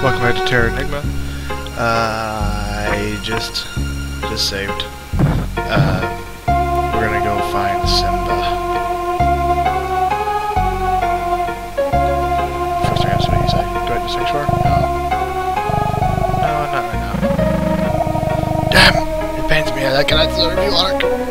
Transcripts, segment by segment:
Welcome back to Terranigma. Uh, I just just saved. Uh, we're gonna go find Simba. First I gotta you say. Do I just say sure? No. No, not right now. Damn! It pains me. I cannot serve you, Ark.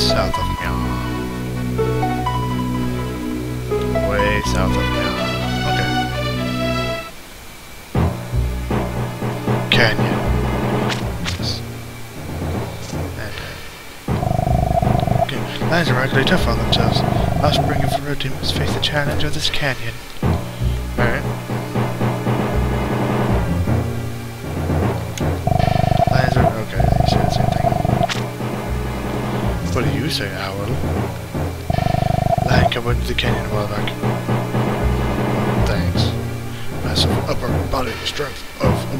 South of Meow. Way south of Meow. Okay. Canyon. Okay. Lions are remarkably tough on themselves. Offspring of the road team must face the challenge of this canyon. The canyon a while back. Thanks. Massive upper body strength of a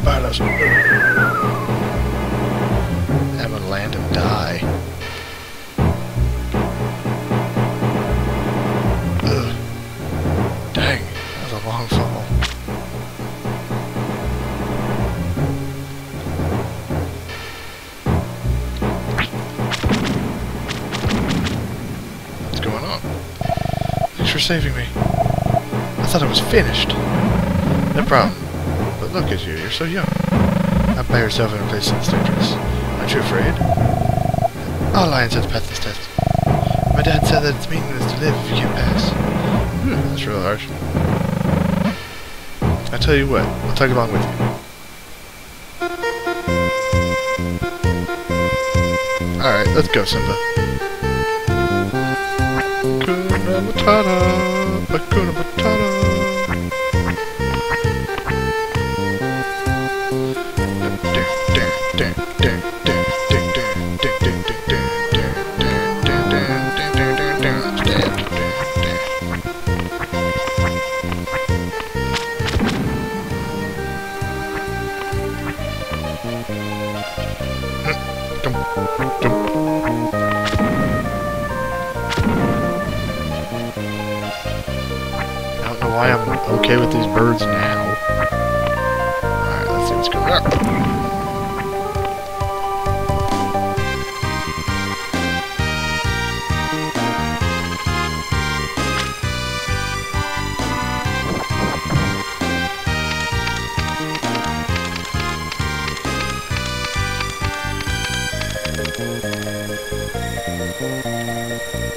saving me. I thought I was finished. No problem. But look at you, you're so young. Not by yourself in a place that's dangerous. Aren't you afraid? All lions have to pass this test. My dad said that it's meaningless to live if you can't pass. Hmm, that's real harsh. I tell you what, I'll tag along with you. Alright, let's go, Simba. Matata, Hakuna Matata. Why I'm okay with these birds now. Alright, let's see what's going on.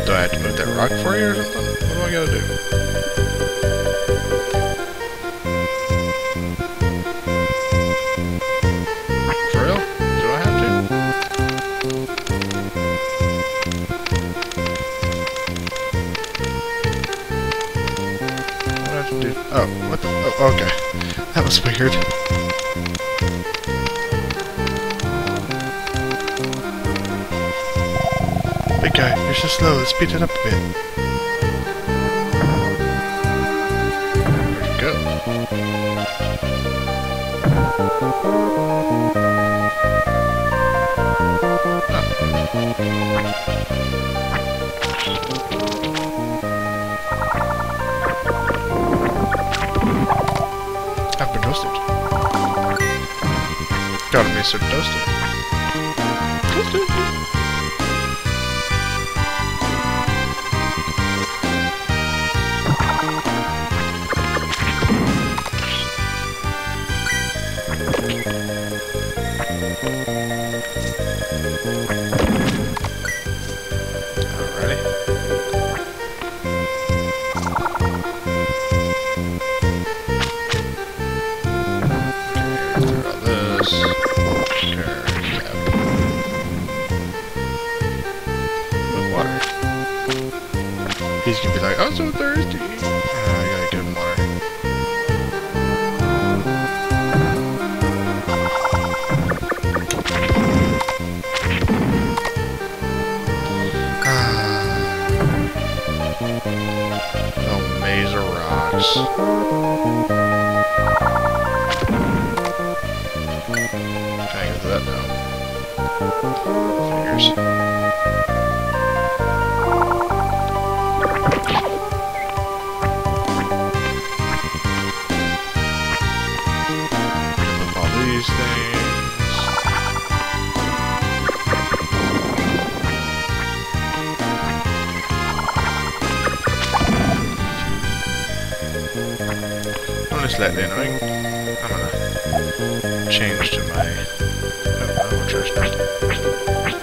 Do I have to move that rock for you Oh, what the? Oh, okay. That was weird. Big guy, you're so slow. Let's speed it up a bit. Be so toasted. Toasted. Alrighty. that annoying. I, am gonna change to my... Oh, I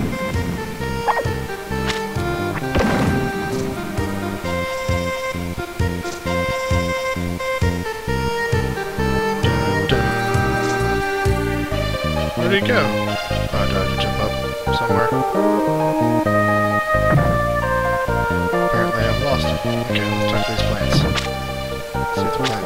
did it go? Oh, do I have to jump up somewhere? Apparently I've lost. Okay, let's talk to these plants. Let's see the plants.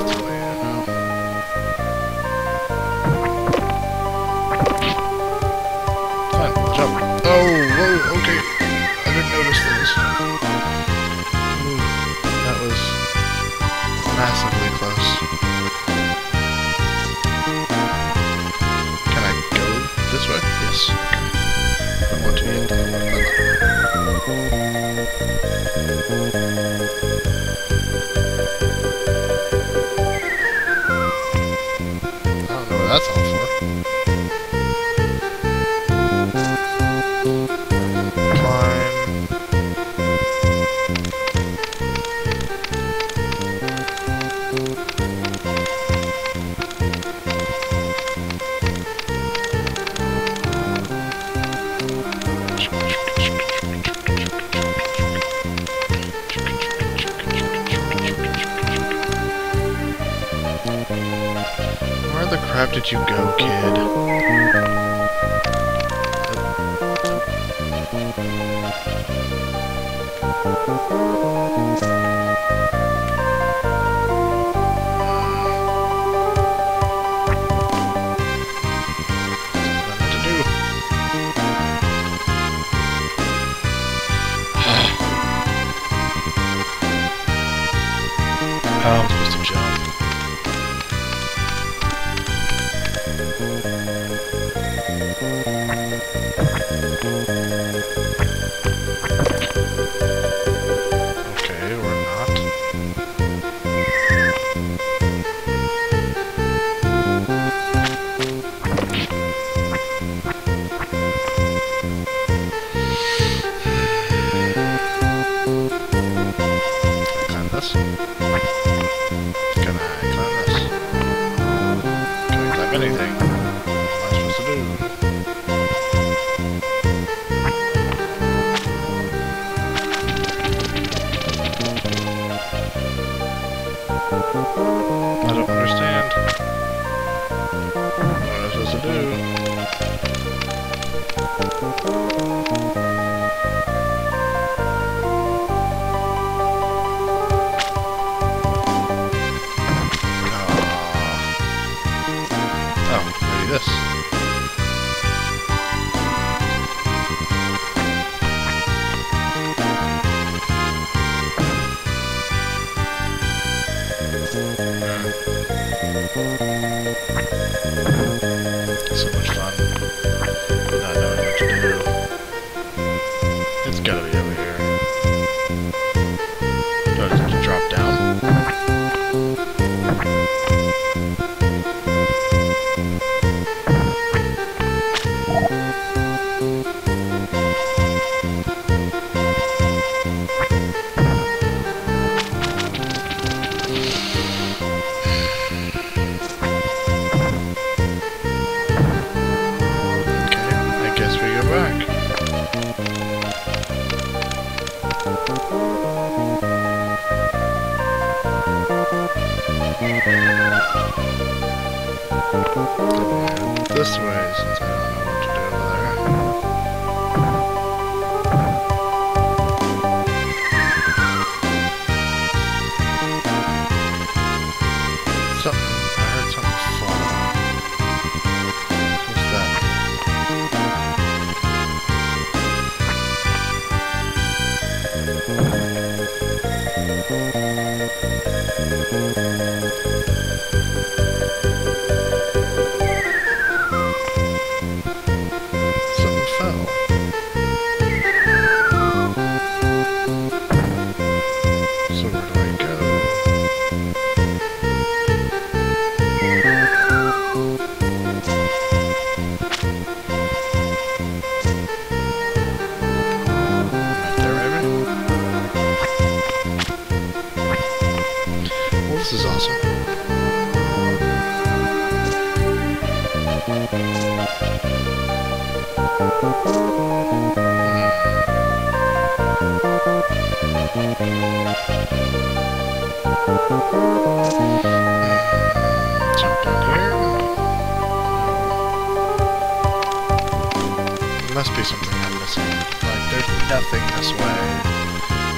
Must be something I'm missing. Like, there's nothing this way.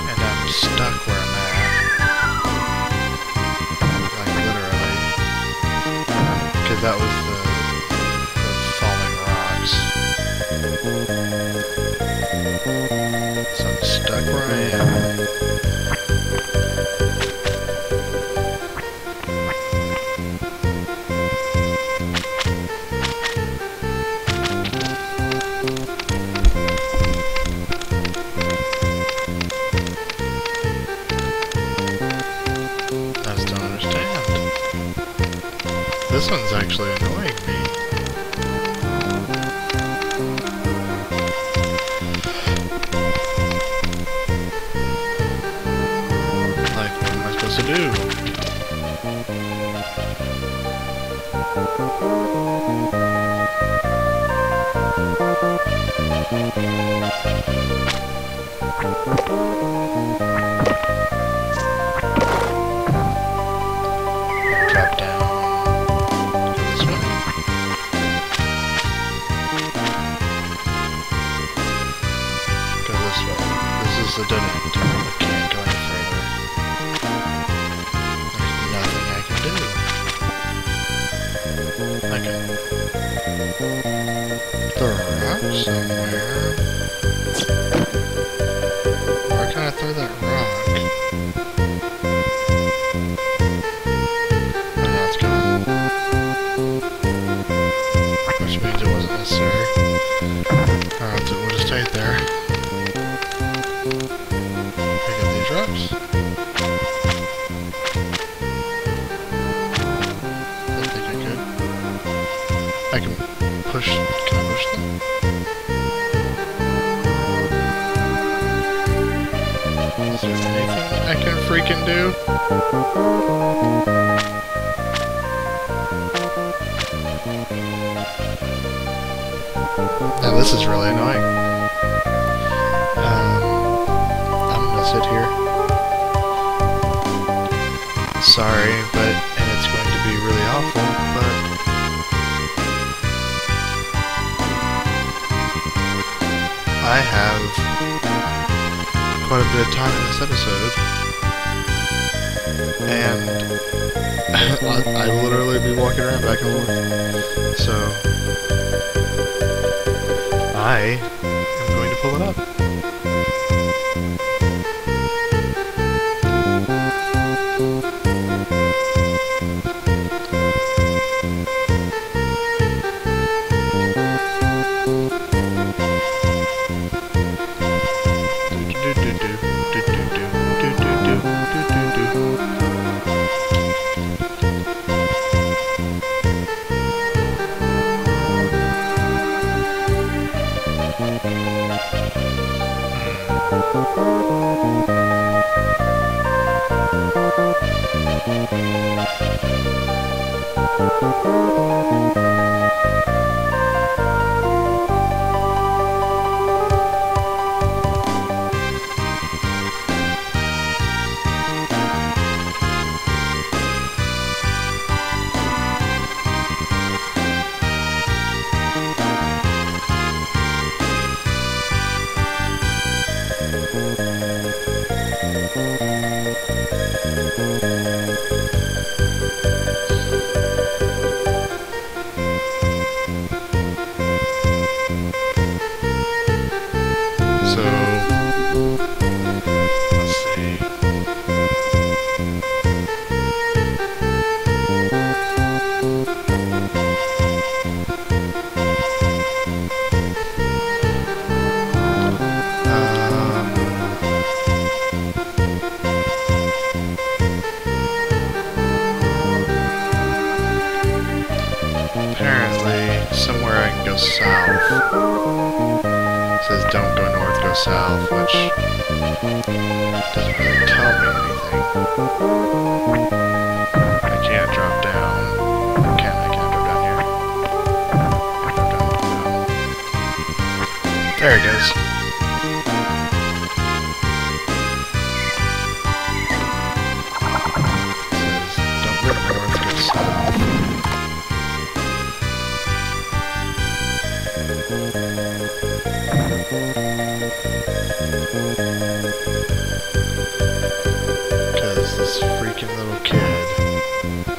And I'm stuck where I'm. Like, literally. Uh, because that was the, the falling rocks. So I'm stuck where I am. this one's actually... quite a bit of time in this episode. And I, literally be walking around back and forth. So, I am going to pull it up. Thank you. I can't drop down. Can I? Can drop down here? There it goes. North. This freaking little kid.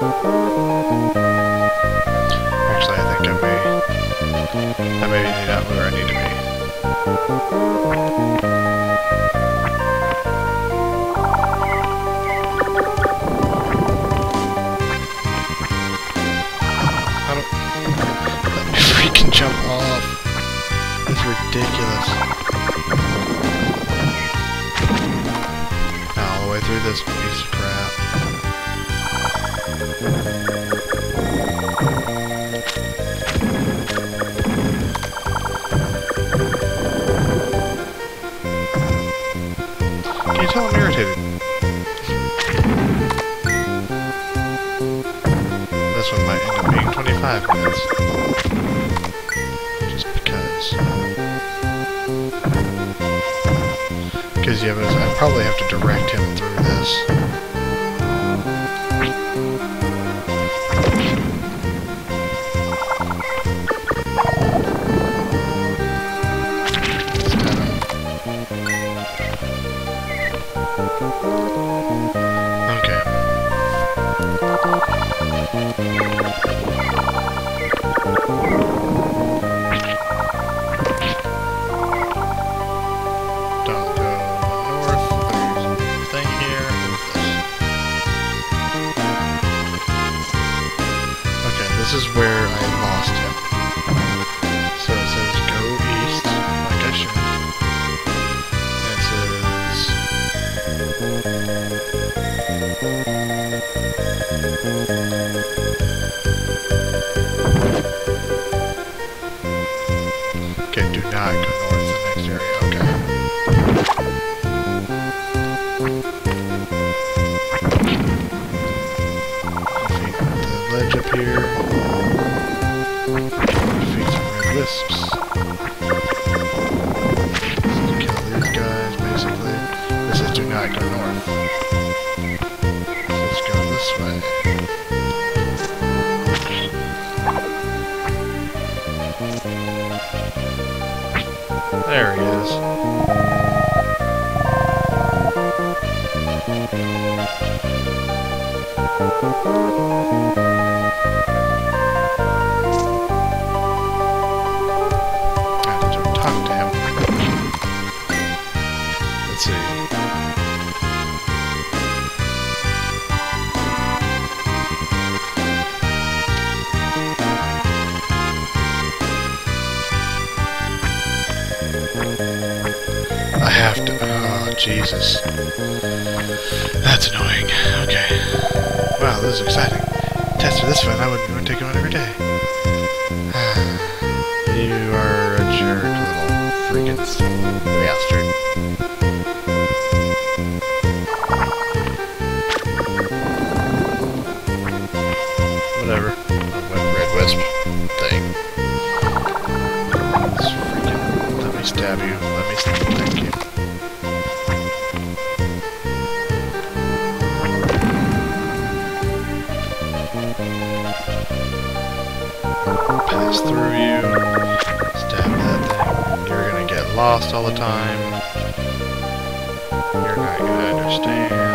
Actually, I think I may, I may be not where I need to be. How do, let me freaking jump off. It's ridiculous. All the way through this piece tell I'm irritated? This one might end up being 25 minutes. Just because. Because, yeah, but I probably have to direct him through this. Okay, There he is. Had to That's annoying. Okay. Wow, this is exciting. Test for this one, I wouldn't want to take one every day. you are a jerk, little freaking bastard. Whatever. Red wisp thing. Let me stab you. Lost all the time. You're not gonna understand.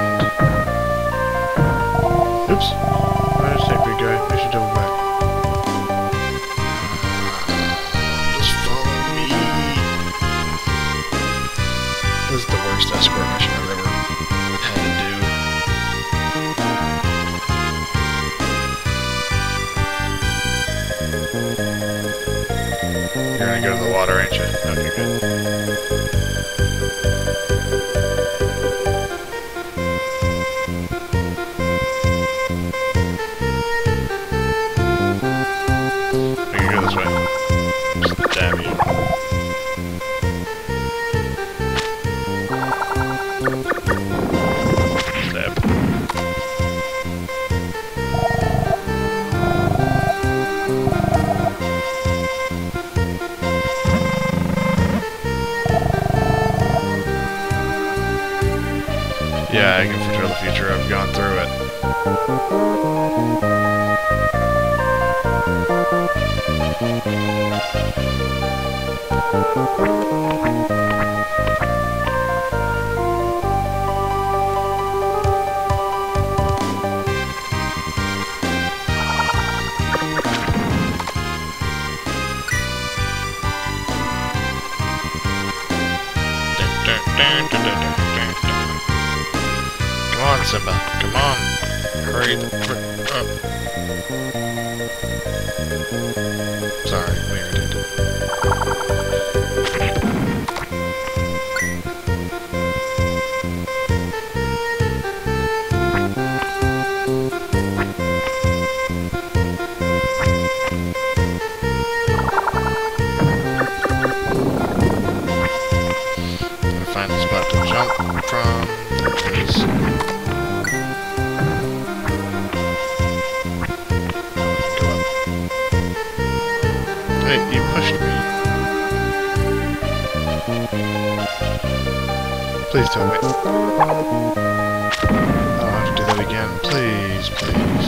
Come on, Simba. Come on. Hurry the frick up. Sorry, we already did. Please tell me. Oh, I don't have to do that again. Please, please.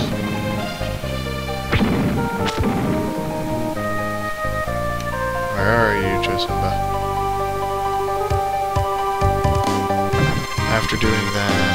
Where are you, Josimba? After doing that...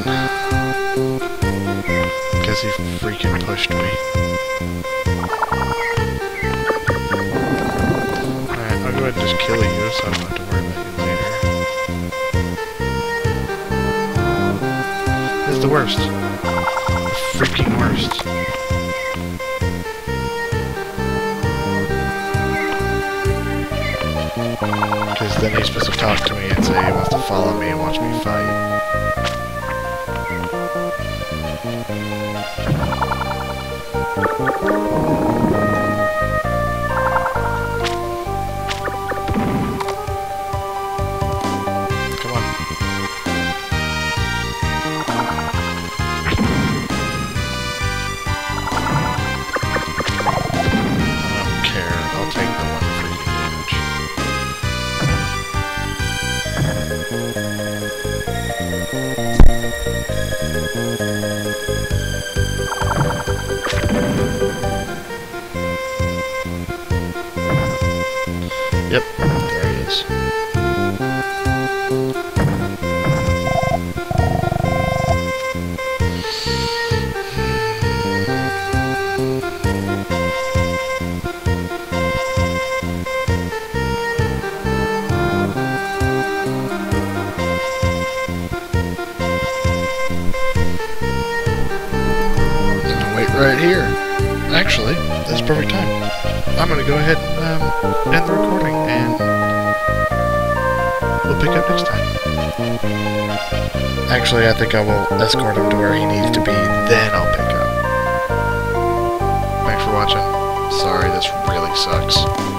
Because he freaking pushed me. Alright, I'll go ahead and just kill you so I don't have to worry about you later. Is the worst. Freaking worst. Because then he's supposed to talk to me and say he wants to follow me and watch me fight. Yep, there he is. wait right here. Actually, that's perfect time. I'm gonna go ahead and um, end the recording, and we'll pick up next time. Actually, I think I will escort him to where he needs to be, then I'll pick up. Thanks for watching. Sorry, this really sucks.